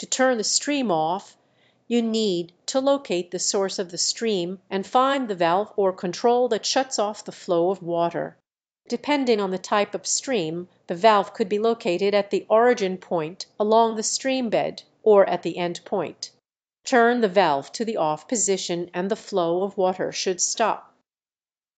To turn the stream off you need to locate the source of the stream and find the valve or control that shuts off the flow of water. Depending on the type of stream the valve could be located at the origin point along the stream bed, or at the end point. Turn the valve to the off position and the flow of water should stop.